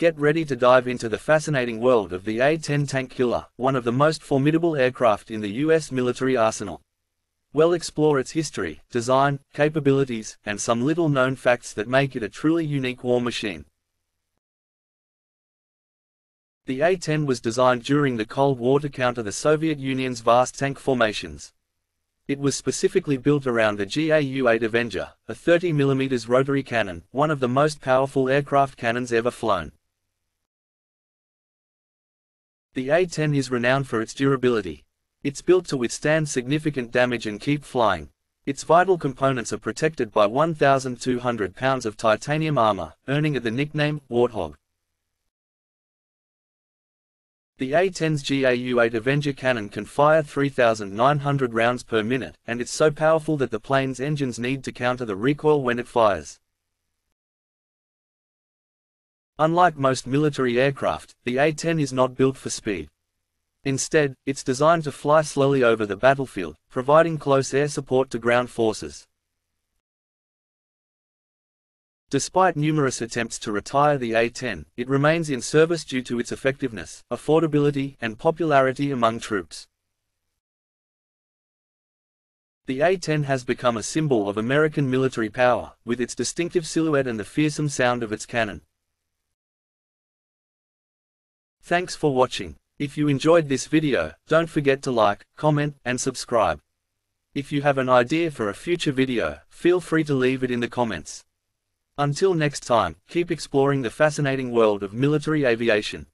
Get ready to dive into the fascinating world of the A-10 Tank Killer, one of the most formidable aircraft in the U.S. military arsenal. We'll explore its history, design, capabilities, and some little-known facts that make it a truly unique war machine. The A-10 was designed during the Cold War to counter the Soviet Union's vast tank formations. It was specifically built around the GAU-8 Avenger, a 30mm rotary cannon, one of the most powerful aircraft cannons ever flown. The A-10 is renowned for its durability. It's built to withstand significant damage and keep flying. Its vital components are protected by 1,200 pounds of titanium armor, earning it the nickname, Warthog. The A-10's GAU-8 Avenger cannon can fire 3,900 rounds per minute, and it's so powerful that the plane's engines need to counter the recoil when it fires. Unlike most military aircraft, the A-10 is not built for speed. Instead, it's designed to fly slowly over the battlefield, providing close air support to ground forces. Despite numerous attempts to retire the A-10, it remains in service due to its effectiveness, affordability, and popularity among troops. The A-10 has become a symbol of American military power, with its distinctive silhouette and the fearsome sound of its cannon. Thanks for watching. If you enjoyed this video, don't forget to like, comment, and subscribe. If you have an idea for a future video, feel free to leave it in the comments. Until next time, keep exploring the fascinating world of military aviation.